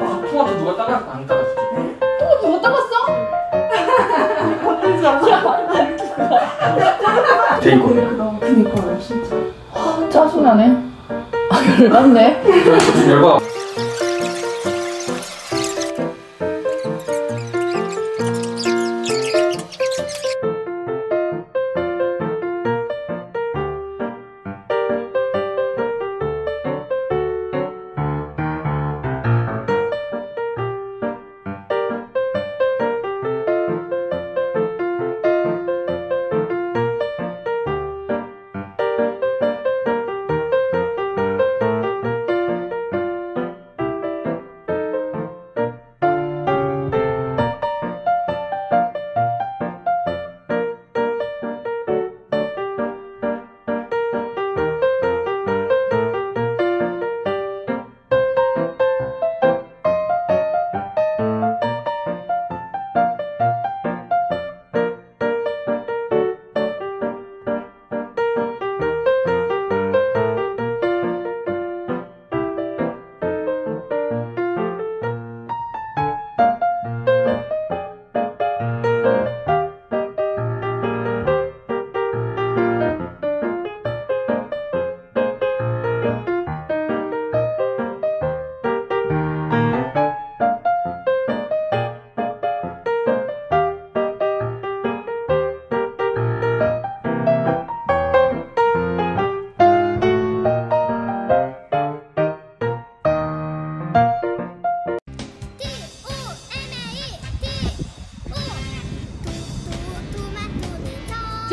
아, 토마토 누가 따가? 안 따가 진짜. 토마토 누가 따갔어? 건들지 않아. 제이코. 그니까 진짜. 아, 짜증나네. 아, 열받네. 열받.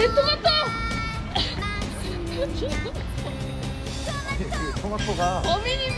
えトマトトマトが。お見に